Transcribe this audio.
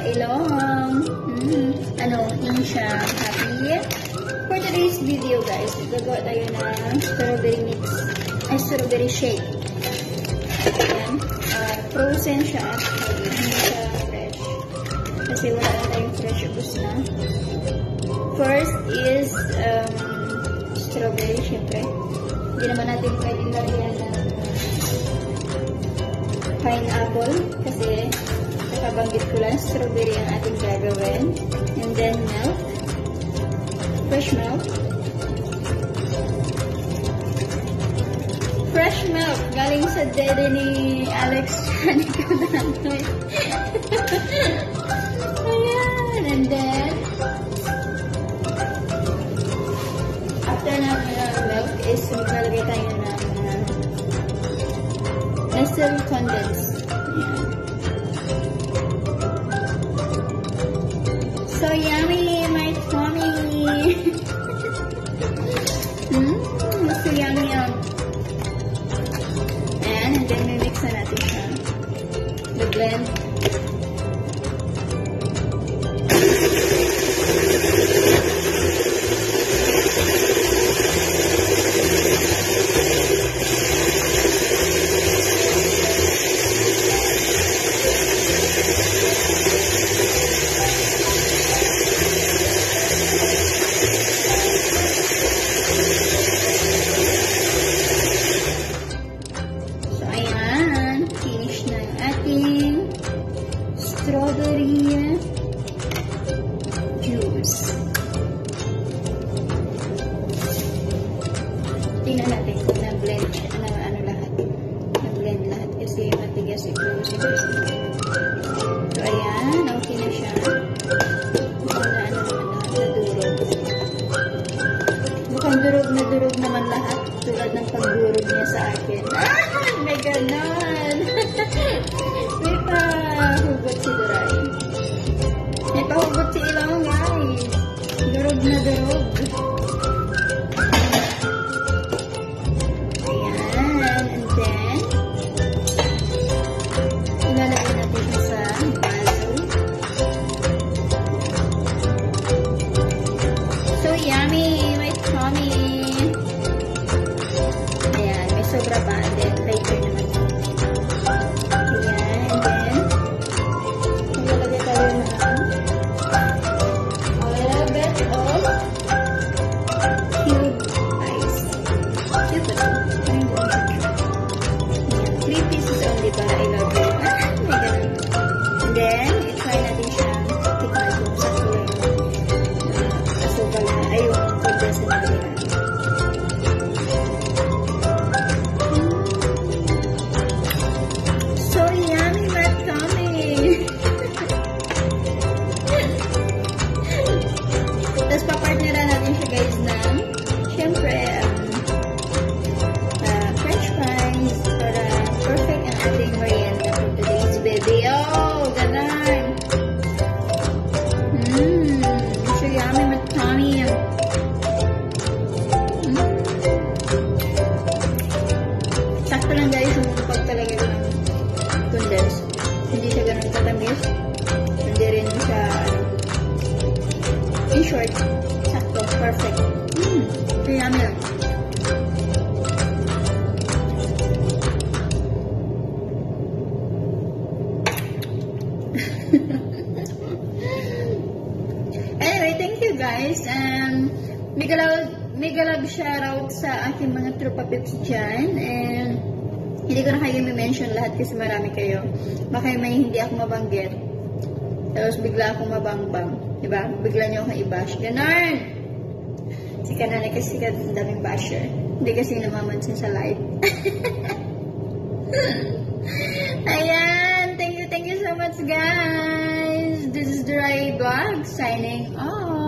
inyong kailong. Mm, ano, yun siya, happy. For today's video guys, gagawa tayo ng strawberry mix, ay strawberry shake. Ayan, uh, frozen siya actually, hindi siya fresh. Kasi wala na tayong fresh, ubus na. First is, um, strawberry, syempre. Hindi naman natin pwedeng lagyan ng pineapple kasi strawberry ang ating gagawin. And then milk. Fresh milk. Fresh milk. Galing sa dede ni Alex Chanico Danoy. Ayan. And then, after na ng milk is maglalagay tayo ng uh, Nestle condense. Ayan. Strawberry juice. Tingnan natin kung na-blend siya. Ano, lahat. Na-blend lahat kasi matigas ito. So, ayan. Okay na siya. Na ano naman lahat. Nadurog. Mukhang durog na durog naman lahat. Tulad ng pagdurog niya sa akin. Ah! May ganon! i-try natin siya. Tikman kung sakto yung uh, asukal na, ay yung condense na nilagay natin. So yummy, my tummy! Tapos papartneran natin siya guys ng, syempre, uh, french fries para perfect ang ating merienda for today's video. Ganun! Short, sakto, perfect. Mm, so yummy lang. Anyway, thank you guys. Um, mega love, mega love shoutout sa aking mga tropa pips dyan. And hindi ko na kayo mention lahat kasi marami kayo. Baka may hindi ako mabanggit. Tapos bigla akong mabangbang. Diba? Bigla niyo akong i-bash. Ganon! Si Kanana kasi ang daming basher. Hindi kasi namamansin sa live. Ayan! Thank you, thank you so much guys! This is Durai Vlog signing off.